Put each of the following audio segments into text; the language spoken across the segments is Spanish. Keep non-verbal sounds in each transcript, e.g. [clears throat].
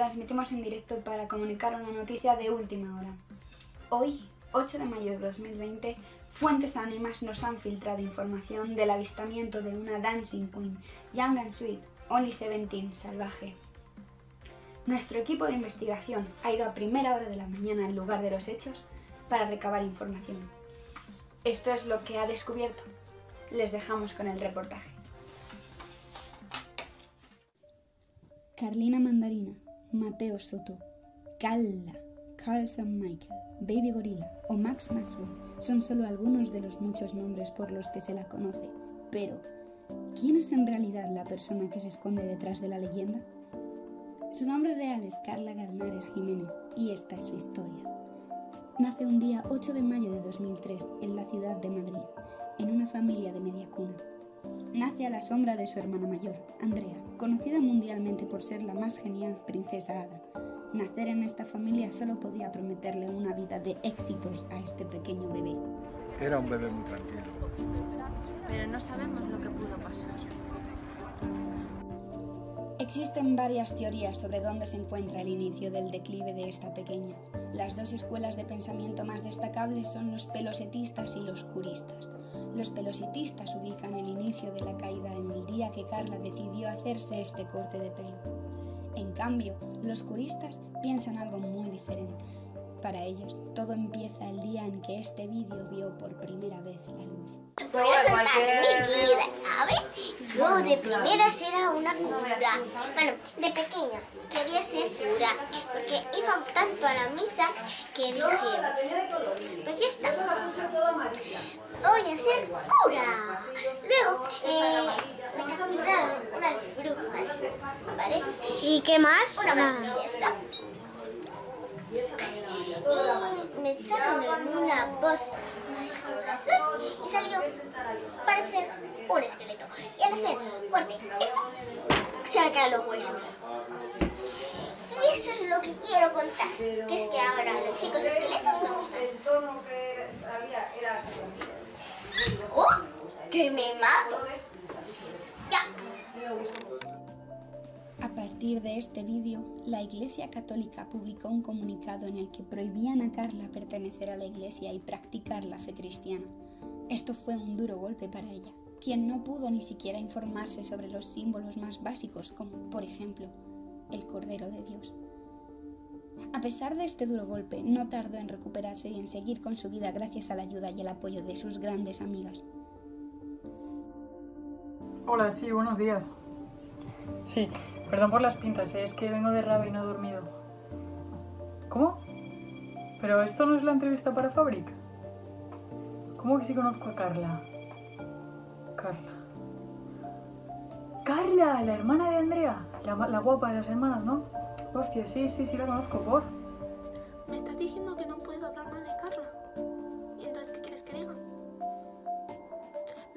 transmitimos en directo para comunicar una noticia de última hora. Hoy, 8 de mayo de 2020, fuentes anónimas nos han filtrado información del avistamiento de una Dancing Queen, Young and Sweet, Only Seventeen, salvaje. Nuestro equipo de investigación ha ido a primera hora de la mañana al lugar de los hechos para recabar información. Esto es lo que ha descubierto. Les dejamos con el reportaje. Carlina Mandarina, Mateo Soto, Calla, Carl San Michael, Baby Gorilla o Max Maxwell son solo algunos de los muchos nombres por los que se la conoce. Pero, ¿quién es en realidad la persona que se esconde detrás de la leyenda? Su nombre real es Carla Garnares Jiménez y esta es su historia. Nace un día 8 de mayo de 2003 en la ciudad de Madrid, en una familia de media cuna. Nace a la sombra de su hermana mayor, Andrea, conocida mundialmente por ser la más genial princesa hada. Nacer en esta familia solo podía prometerle una vida de éxitos a este pequeño bebé. Era un bebé muy tranquilo. Pero no sabemos lo que pudo pasar. Existen varias teorías sobre dónde se encuentra el inicio del declive de esta pequeña. Las dos escuelas de pensamiento más destacables son los pelosetistas y los curistas. Los pelositistas ubican el inicio de la caída en el día que Carla decidió hacerse este corte de pelo. En cambio, los curistas piensan algo muy diferente. Para ellos, todo empieza el día en que este vídeo vio por primera vez la luz. Voy a contar mi vida, ¿sabes? Yo de primeras era una cura. Bueno, de pequeña quería ser cura, porque iba tanto a la misa que dije, pues ya está, voy a ser cura. Luego eh, me capturaron unas brujas, ¿vale? ¿Y qué más? Una vampiresa. Y me echaron en una voz y salió parecer un esqueleto. Y al hacer fuerte esto, caen los huesos. Y eso es lo que quiero contar, que es que ahora los chicos esqueletos me gustan. ¡Oh! ¡Que me mato! Ya. A partir de este vídeo, la Iglesia Católica publicó un comunicado en el que prohibían a Carla pertenecer a la Iglesia y practicar la fe cristiana. Esto fue un duro golpe para ella, quien no pudo ni siquiera informarse sobre los símbolos más básicos, como por ejemplo el Cordero de Dios. A pesar de este duro golpe, no tardó en recuperarse y en seguir con su vida gracias a la ayuda y el apoyo de sus grandes amigas. Hola, sí, buenos días. Sí, perdón por las pintas, ¿eh? es que vengo de rabo y no he dormido. ¿Cómo? ¿Pero esto no es la entrevista para Fabric? ¿Cómo que sí conozco a Carla? Carla. ¡Carla! La hermana de Andrea. La, la guapa de las hermanas, ¿no? Hostia, sí, sí, sí la conozco, por. Me estás diciendo que no puedo hablar mal de Carla. ¿Y entonces qué quieres que diga?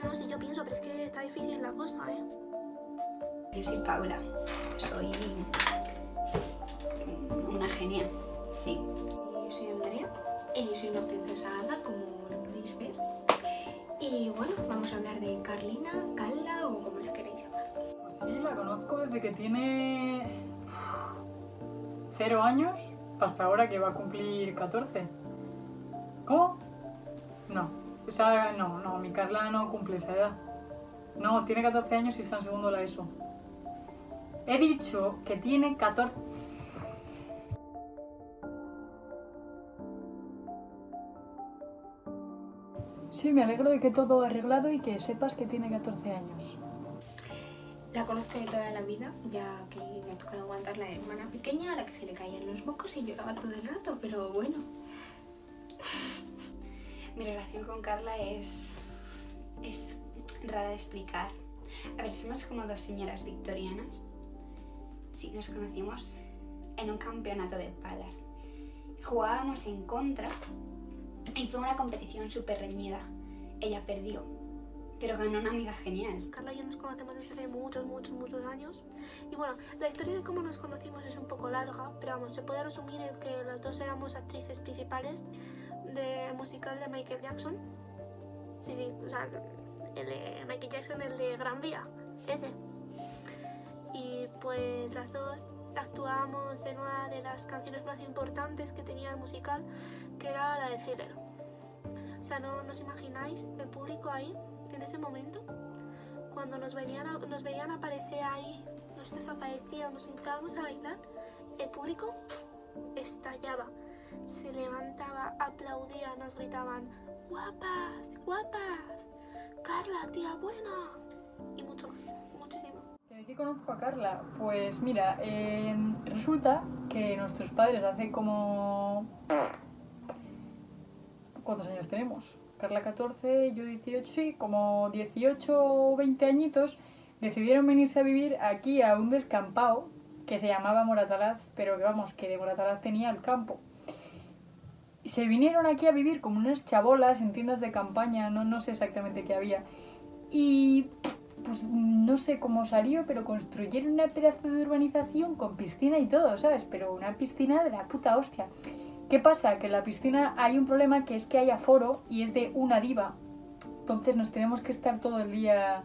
No, no, sí, yo pienso, pero es que está difícil la cosa, ¿eh? Yo soy Paula, soy una genia, sí. Yo soy Andrea y soy una princesa hada, como lo podéis ver. Y bueno, vamos a hablar de Carlina, Carla o como la queréis llamar. Pues sí, la conozco desde que tiene. cero años hasta ahora que va a cumplir 14. ¿Cómo? No. O sea, no, no, mi Carla no cumple esa edad. No, tiene 14 años y está en segundo la ESO. He dicho que tiene 14. Sí, me alegro de que todo arreglado y que sepas que tiene 14 años. La conozco de toda la vida, ya que me ha tocado aguantar la hermana pequeña a la que se le caían los mocos y lloraba todo el rato, pero bueno. Mi relación con Carla es. es rara de explicar. A ver, somos como dos señoras victorianas. Sí, nos conocimos en un campeonato de palas. Jugábamos en contra y fue una competición súper reñida. Ella perdió, pero ganó una amiga genial. Carla y yo nos conocemos desde hace muchos, muchos, muchos años. Y bueno, la historia de cómo nos conocimos es un poco larga, pero vamos, se puede resumir en que las dos éramos actrices principales del musical de Michael Jackson. Sí, sí, o sea, el de Michael Jackson, el de Gran Vía, ese. Y pues las dos actuábamos en una de las canciones más importantes que tenía el musical, que era la de Thriller. O sea, ¿no, os imagináis el público ahí, en ese momento? Cuando nos, venían nos veían aparecer ahí, nosotros aparecíamos, entrábamos a bailar, el público estallaba, se levantaba, aplaudía, nos gritaban, guapas, guapas, Carla, tía buena, y mucho más, muchísimo. ¿De qué conozco a Carla? Pues mira, eh, resulta que nuestros padres hace como... ¿Cuántos años tenemos? Carla 14, yo 18 y como 18 o 20 añitos decidieron venirse a vivir aquí a un descampado que se llamaba Moratalaz, pero que vamos, que de Moratalaz tenía el campo. Y se vinieron aquí a vivir como unas chabolas en tiendas de campaña, no, no sé exactamente qué había. Y pues no sé cómo salió, pero construyeron una pedazo de urbanización con piscina y todo, ¿sabes? Pero una piscina de la puta hostia. ¿Qué pasa? Que en la piscina hay un problema que es que hay aforo y es de una diva. Entonces nos tenemos que estar todo el día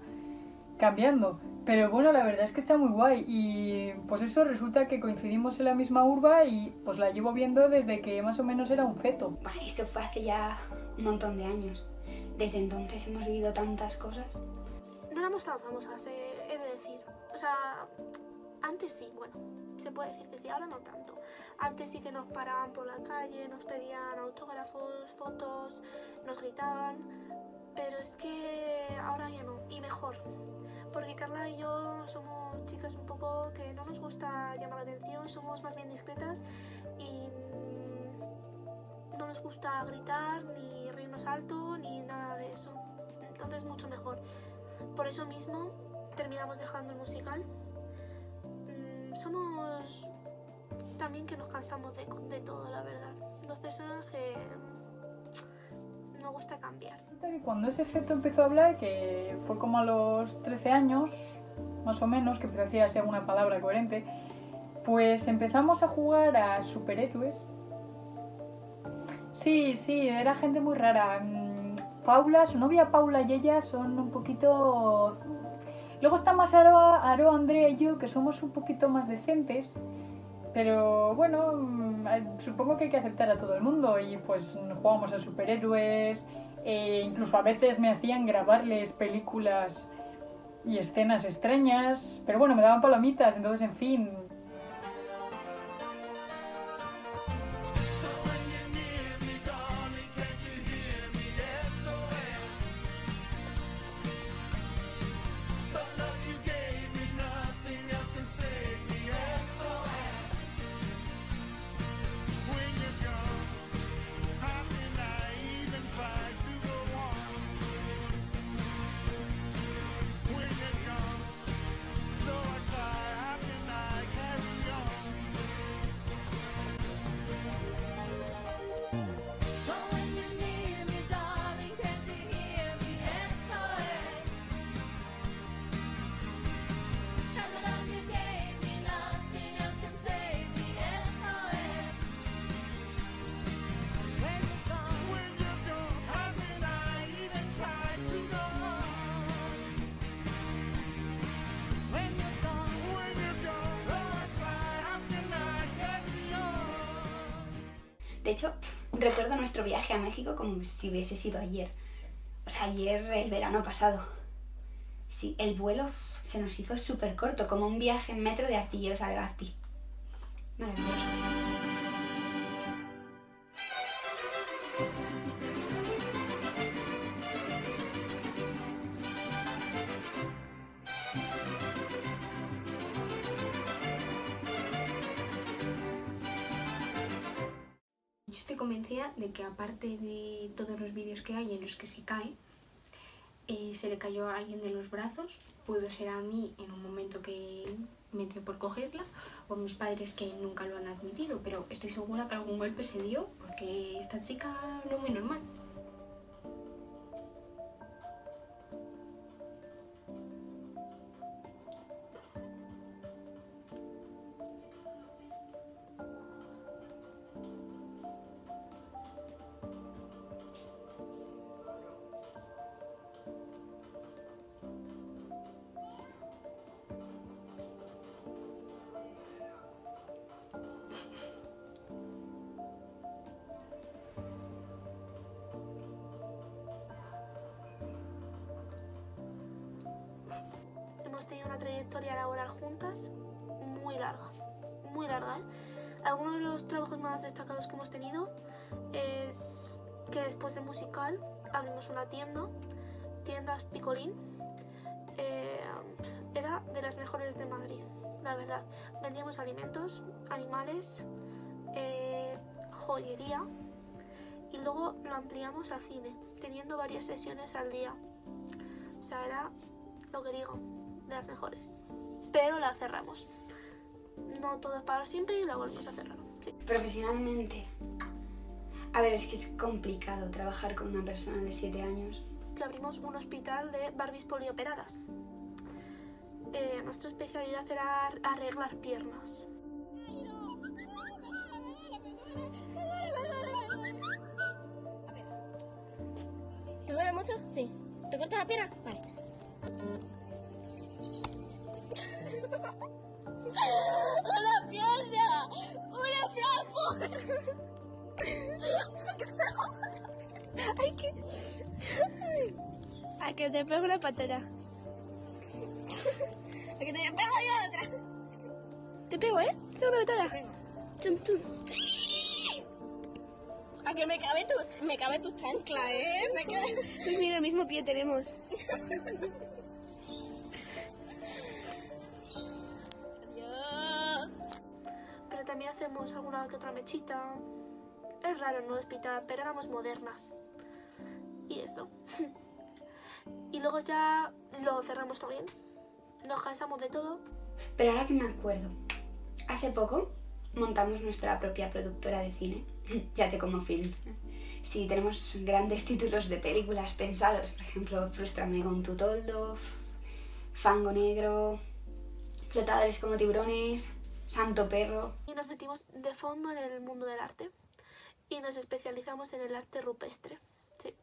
cambiando. Pero bueno, la verdad es que está muy guay y pues eso resulta que coincidimos en la misma urba y pues la llevo viendo desde que más o menos era un feto. Bueno, eso fue hace ya un montón de años. Desde entonces hemos vivido tantas cosas. No éramos tan famosas, eh, he de decir. O sea, antes sí, bueno, se puede decir que sí, ahora no tanto. Antes sí que nos paraban por la calle, nos pedían autógrafos, fotos, nos gritaban, pero es que ahora ya no, y mejor. Porque Carla y yo somos chicas un poco que no nos gusta llamar la atención, somos más bien discretas y no nos gusta gritar, ni reírnos alto, ni nada de eso. Entonces mucho mejor. Por eso mismo terminamos dejando el musical. Mm, somos también que nos cansamos de, de todo, la verdad. Dos personas que mm, nos gusta cambiar. Cuando ese feto empezó a hablar, que fue como a los 13 años, más o menos, que empezó a decir así alguna palabra coherente, pues empezamos a jugar a superhéroes. Sí, sí, era gente muy rara. Paula, su novia Paula y ella son un poquito... Luego está más Aroa, Aroa, Andrea y yo, que somos un poquito más decentes. Pero bueno, mm, eh, supongo que hay que aceptar a todo el mundo y pues jugamos a superhéroes, e incluso a veces me hacían grabarles películas y escenas extrañas, pero bueno, me daban palomitas, entonces en fin. De hecho, recuerdo nuestro viaje a México como si hubiese sido ayer. O sea, ayer el verano pasado. Sí, el vuelo se nos hizo súper corto, como un viaje en metro de artilleros al Gazpi. Maravilloso. Convencida de que aparte de todos los vídeos que hay en los que se cae, eh, se le cayó a alguien de los brazos, pudo ser a mí en un momento que me dio por cogerla, o mis padres que nunca lo han admitido, pero estoy segura que algún golpe se dio porque esta chica no es muy normal. Tenido una trayectoria laboral juntas muy larga, muy larga. ¿eh? Algunos de los trabajos más destacados que hemos tenido es que después de musical abrimos una tienda, tiendas Picolín. Eh, era de las mejores de Madrid, la verdad. Vendíamos alimentos, animales, eh, joyería y luego lo ampliamos a cine, teniendo varias sesiones al día. O sea, era lo que digo, de las mejores. Pero la cerramos. No todo es para siempre y la volvemos a cerrar. Sí. Profesionalmente. A ver, es que es complicado trabajar con una persona de 7 años. Que abrimos un hospital de Barbies polioperadas. Eh, nuestra especialidad era arreglar piernas. ¿Te duele mucho? Sí. ¿Te corta la pierna? Vale. Flambo! ¡Ay, que... ¡A que te pego una patada! ¡A que te pego yo otra! Te pego, ¿eh? Te pego una patada. Chum, chum. A que me cabe tu, me cabe tu chancla, ¿eh? Me cabe... Pues mira, el mismo pie tenemos. [laughs] también hacemos alguna que otra mechita. Es raro un hospital, pero éramos modernas. Y esto. [laughs] Y luego ya lo cerramos también. Nos cansamos de todo. Pero ahora que me acuerdo, hace poco montamos nuestra propia productora de cine, [laughs] ya te como film. Sí, tenemos grandes títulos de películas pensados, por ejemplo, Frustrame con tu toldo, Fango Negro, Flotadores como tiburones, Santo Perro. Y nos metimos de fondo en el mundo del arte. Y nos especializamos en el arte rupestre. Sí.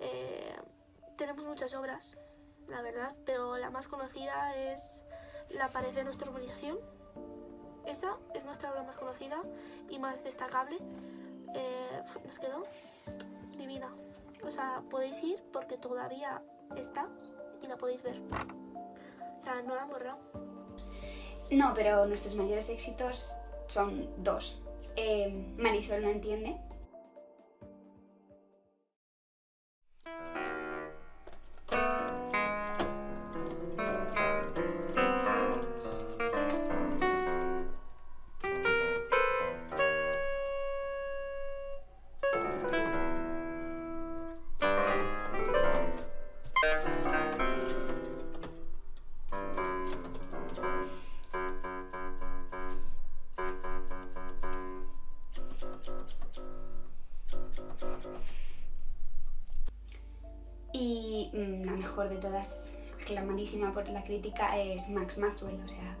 Eh, tenemos muchas obras, la verdad, pero la más conocida es La pared de nuestra urbanización. Esa es nuestra obra más conocida y más destacable. Eh, nos quedó divina. O sea, podéis ir porque todavía está y la podéis ver. O sea, no la borrado. No, pero nuestros mayores éxitos son dos. Eh, Marisol no entiende. Aclamadísima por la crítica, es Max Maxwell. O sea,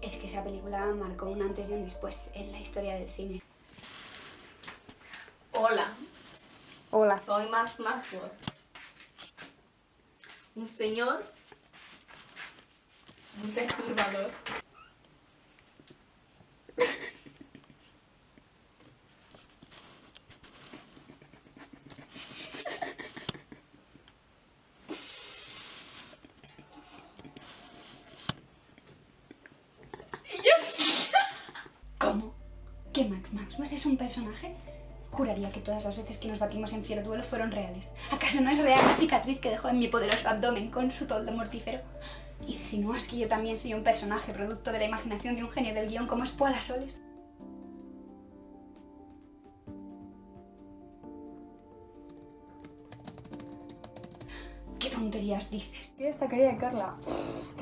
es que esa película marcó un antes y un después en la historia del cine. Hola, Hola. soy Max Maxwell. Un señor muy perturbador. ¿Cómo? ¿Que Max Maxwell es un personaje? Juraría que todas las veces que nos batimos en fiero duelo fueron reales. ¿Acaso no es real la cicatriz que dejó en mi poderoso abdomen con su toldo mortífero? Y si no, es que yo también soy un personaje producto de la imaginación de un genio del guion como es. ¿Qué tonterías dices? Y esta querida Carla,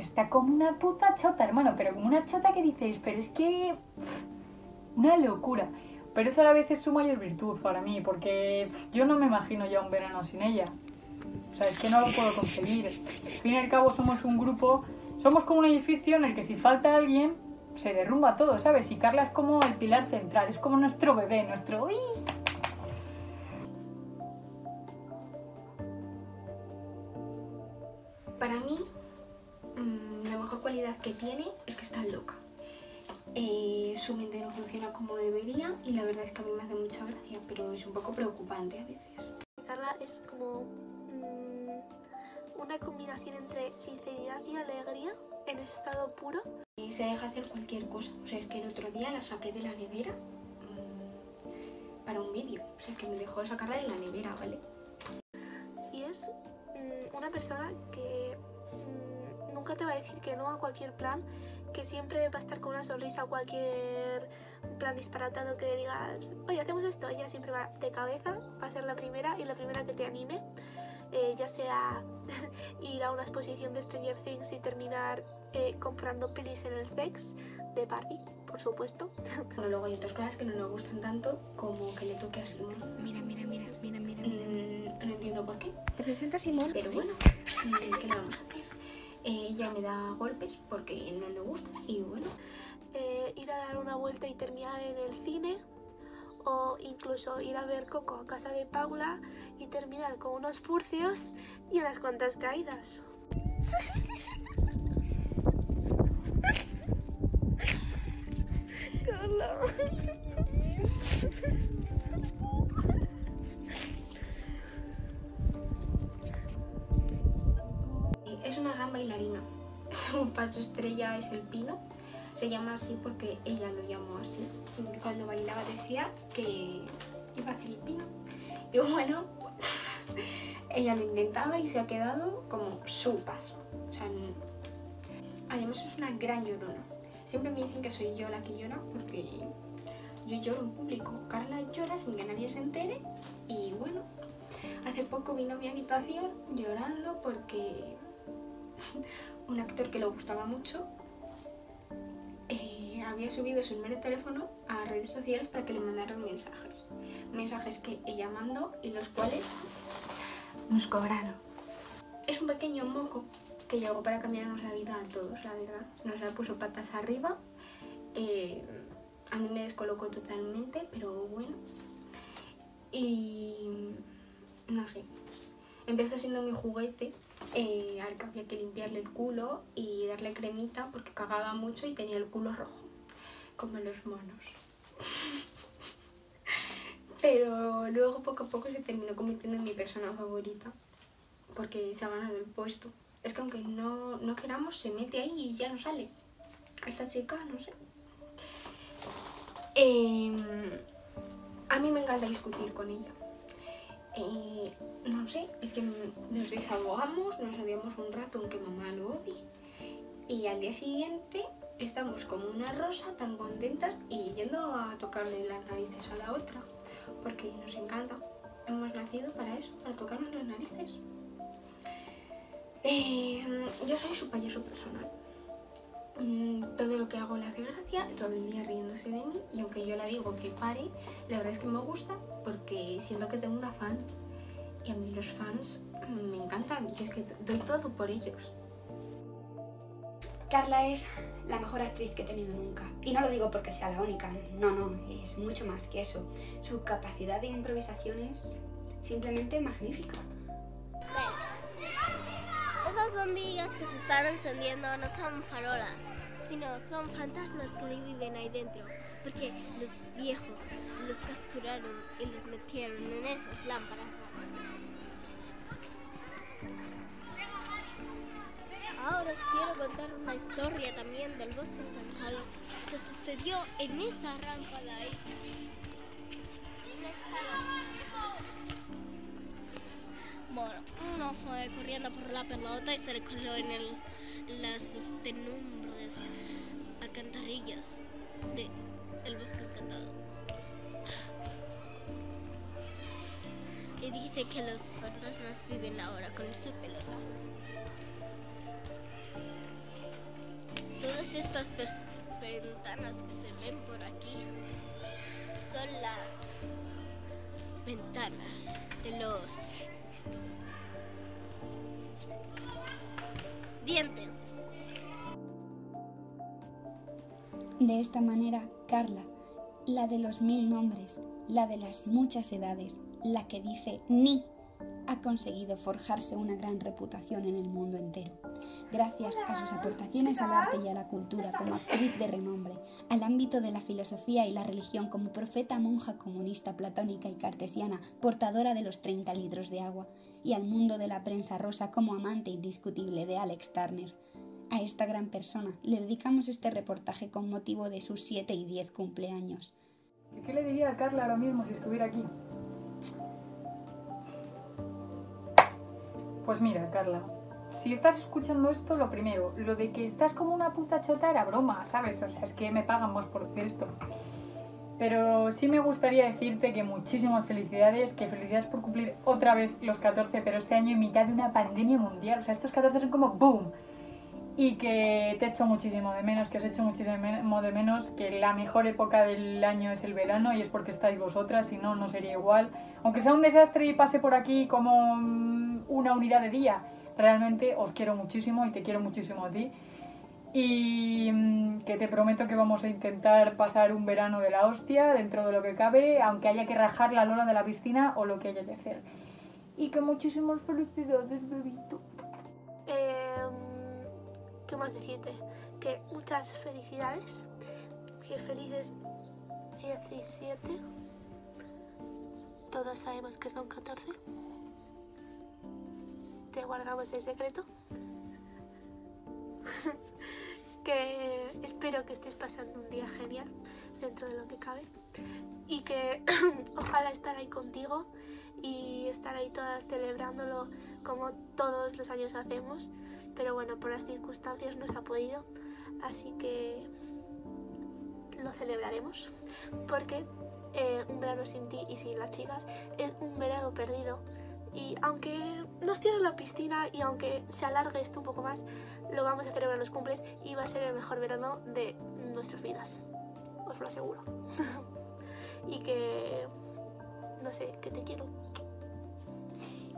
está como una puta chota, hermano, pero como una chota que dices, pero es que... Una locura. Pero eso a la vez es su mayor virtud para mí, porque yo no me imagino ya un verano sin ella. O sea, es que no lo puedo conseguir. Al fin y al cabo somos un grupo, somos como un edificio en el que si falta alguien, se derrumba todo, ¿sabes? Y Carla es como el pilar central, es como nuestro bebé, nuestro... ¡Uy! Para mí, mm, la mejor cualidad que tiene es que está loca. Eh, su mente no funciona como debería y la verdad es que a mí me hace mucha gracia, pero es un poco preocupante a veces. Carla es como mm, una combinación entre sinceridad y alegría en estado puro. Y se deja hacer cualquier cosa. O sea, es que el otro día la saqué de la nevera mm, para un vídeo. O sea, es que me dejó sacarla de la nevera, ¿vale? Y es mm, una persona que mm, nunca te va a decir que no a cualquier plan, que siempre va a estar con una sonrisa a cualquier plan disparatado que digas, oye, hacemos esto. Ella siempre va de cabeza, va a ser la primera y la primera que te anime. Eh, ya sea [laughs] ir a una exposición de Stranger Things y terminar eh, comprando pelis en el sex de Barbie, por supuesto. [laughs] Bueno, luego hay otras cosas que no le gustan tanto, como que le toque a Simón. Mira, mira, mira, mira, mira. Mm, no entiendo por qué, Te presento a Simón. pero bueno, ¿qué le vamos a hacer? Eh, ella me da golpes porque no le gusta y bueno, Eh, ir a dar una vuelta y terminar en el cine. O incluso ir a ver Coco a casa de Paula y terminar con unos furcios y unas cuantas caídas. Y [laughs] gran bailarina. [laughs] Su paso estrella es el pino. Se llama así porque ella lo llamó así. Cuando bailaba decía que iba a hacer el pino. Y bueno, [laughs] ella lo intentaba y se ha quedado como su paso. Además es una gran llorona. Siempre me dicen que soy yo la que llora porque yo lloro en público. Carla llora sin que nadie se entere y bueno, Hace poco vino a mi habitación llorando porque [laughs] un actor que le gustaba mucho eh, había subido su número de teléfono a redes sociales para que le mandaran mensajes. Mensajes que ella mandó y los cuales nos cobraron. Es un pequeño moco que llegó para cambiarnos la vida a todos, la verdad. Nos la puso patas arriba. eh, a mí me descolocó totalmente, pero bueno. Y no sé. Empezó siendo mi juguete, eh, al que había que limpiarle el culo y darle cremita porque cagaba mucho y tenía el culo rojo, como los monos. [laughs] Pero luego poco a poco se terminó convirtiendo en mi persona favorita porque se ha ganado el puesto. Es que aunque no, no queramos, se mete ahí y ya no sale. Esta chica, no sé. Em, a mí me encanta discutir con ella. Eh, no sé, es que nos desahogamos, nos odiamos un rato aunque mamá lo odie. Y al día siguiente estamos como una rosa tan contentas y yendo a tocarle las narices a la otra. Porque nos encanta. Hemos nacido para eso, para tocarnos las narices. Eh, yo soy su payaso personal. Mm, Todo lo que hago le hace gracia, todo el día riéndose de mí y aunque yo le digo que pare, la verdad es que me gusta porque siento que tengo una fan y a mí los fans me encantan, yo es que doy todo por ellos. Carla es la mejor actriz que he tenido nunca. Y no lo digo porque sea la única, no, no, es mucho más que eso. Su capacidad de improvisación es simplemente magnífica. Esas bombillas que se están encendiendo no son farolas, sino son fantasmas que viven ahí dentro, porque los viejos los capturaron y los metieron en esas lámparas. Ahora os quiero contar una historia también del bosque encantado que sucedió en esa rampa de ahí. Bueno, uno fue corriendo por la pelota y se le coló en el, las sostenumbres alcantarillas de el bosque encantado. Y dice que los fantasmas viven ahora con su pelota. Todas estas ventanas que se ven por aquí son las ventanas de los dientes. De esta manera, Carla, la de los mil nombres, la de las muchas edades, la que dice ni, ha conseguido forjarse una gran reputación en el mundo entero. Gracias a sus aportaciones al arte y a la cultura como actriz de renombre, al ámbito de la filosofía y la religión como profeta monja comunista platónica y cartesiana, portadora de los 30 litros de agua, y al mundo de la prensa rosa como amante indiscutible de Alex Turner. A esta gran persona le dedicamos este reportaje con motivo de sus 7 y 10 cumpleaños. ¿Qué le diría a Carla ahora mismo si estuviera aquí? Pues mira, Carla, si estás escuchando esto, lo primero, lo de que estás como una puta chota era broma, ¿sabes? O sea, es que me pagan más por decir esto. Pero sí me gustaría decirte que muchísimas felicidades, que felicidades por cumplir otra vez los 14, pero este año en mitad de una pandemia mundial. O sea, estos 14 son como ¡boom! Y que te echo muchísimo de menos, que os echo muchísimo de menos, que la mejor época del año es el verano y es porque estáis vosotras, si no, no sería igual. Aunque sea un desastre y pase por aquí como mm, una unidad de día, realmente os quiero muchísimo y te quiero muchísimo a ti y mm, que te prometo que vamos a intentar pasar un verano de la hostia dentro de lo que cabe, aunque haya que rajar la lona de la piscina o lo que haya que hacer. Y que muchísimas felicidades, bebito. Em, ¿Qué más decirte? Que muchas felicidades, que felices 17. Todos sabemos que son 14. Te guardamos el secreto. [laughs] que espero que estés pasando un día genial dentro de lo que cabe. Y que [clears throat] ojalá estar ahí contigo y estar ahí todas celebrándolo como todos los años hacemos, pero bueno, por las circunstancias no se ha podido, así que lo celebraremos. Porque eh, un verano sin ti y sin las chicas es un verano perdido y aunque nos cierren la piscina y aunque se alargue esto un poco más, lo vamos a celebrar los cumples y va a ser el mejor verano de nuestras vidas. Os lo aseguro. [laughs] y que, no sé, que te quiero.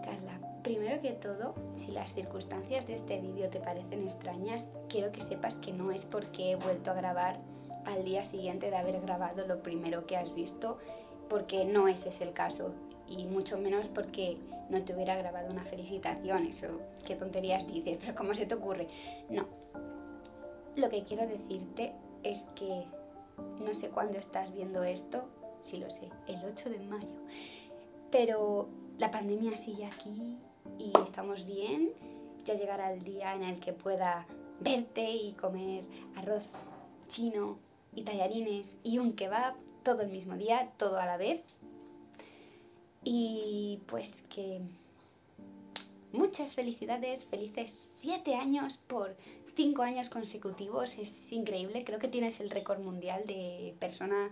Carla, primero que todo, si las circunstancias de este vídeo te parecen extrañas, quiero que sepas que no es porque he vuelto a grabar al día siguiente de haber grabado lo primero que has visto, porque no ese es el caso y mucho menos porque no te hubiera grabado una felicitación, eso, qué tonterías dices, pero ¿cómo se te ocurre? No. Lo que quiero decirte es que no sé cuándo estás viendo esto, sí lo sé, el 8 de mayo, pero la pandemia sigue aquí y estamos bien, ya llegará el día en el que pueda verte y comer arroz chino y tallarines y un kebab todo el mismo día, todo a la vez, y pues que muchas felicidades, felices siete años por cinco años consecutivos, es increíble, creo que tienes el récord mundial de persona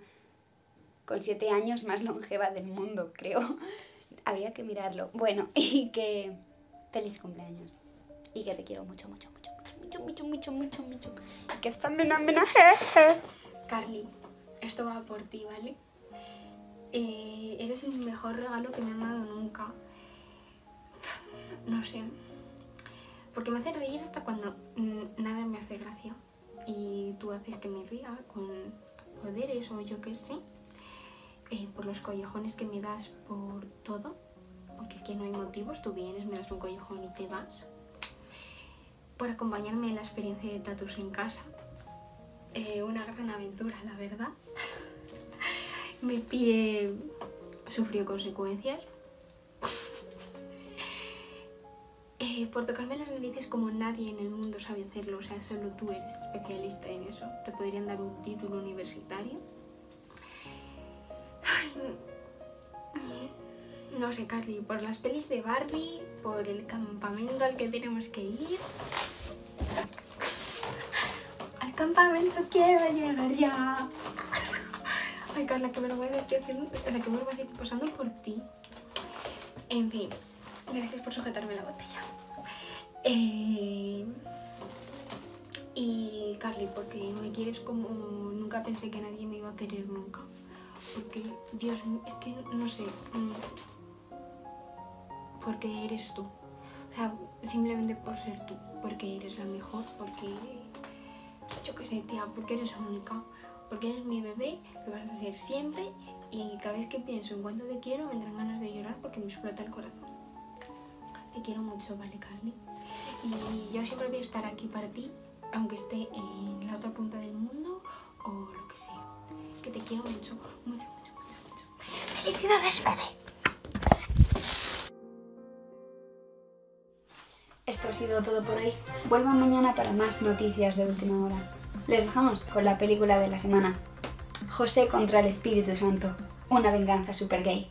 con siete años más longeva del mundo, creo. [laughs] Habría que mirarlo. Bueno, [laughs] y que feliz cumpleaños. Y que te quiero mucho, mucho, mucho, mucho, mucho, mucho, mucho, mucho. Y que están en homenaje. Carly, esto va por ti, ¿vale? Eres el mejor regalo que me han dado nunca. No sé. Porque me hace reír hasta cuando nada me hace gracia. Y tú haces que me ría con poderes o yo qué sé. Eh, por los collejones que me das por todo. Porque es que no hay motivos. Tú vienes, me das un collejón y te vas. Por acompañarme en la experiencia de tatus en casa. Eh, una gran aventura, la verdad. [laughs] Mi pie sufrió consecuencias. [laughs] Eh, por tocarme las narices como nadie en el mundo sabe hacerlo, o sea, solo tú eres especialista en eso. Te podrían dar un título universitario. no sé, Carly, por las pelis de Barbie, por el campamento al que tenemos que ir. [laughs] Al campamento quiero llegar ya. Carla, qué vergüenza estoy haciendo. O sea, qué vergüenza estoy pasando por ti. En fin, gracias por sujetarme la botella. Eh, y Carly, porque me quieres como nunca pensé que nadie me iba a querer nunca. Porque, Dios, es que no sé. Mm, porque eres tú. O sea, simplemente por ser tú. Porque eres la mejor. Porque. Yo qué sé, tía, porque eres única porque eres mi bebé, lo vas a hacer siempre y cada vez que pienso en cuánto te quiero me entran ganas de llorar porque me explota el corazón. Te quiero mucho, ¿vale, Carly? Y yo siempre voy a estar aquí para ti, aunque esté en la otra punta del mundo o lo que sea. Que te quiero mucho, mucho, mucho, mucho, mucho. ¡Felicidades, bebé! sido todo por hoy. Vuelvan mañana para más noticias de última hora. Les dejamos con la película de la semana. José contra el Espíritu Santo. Una venganza super gay.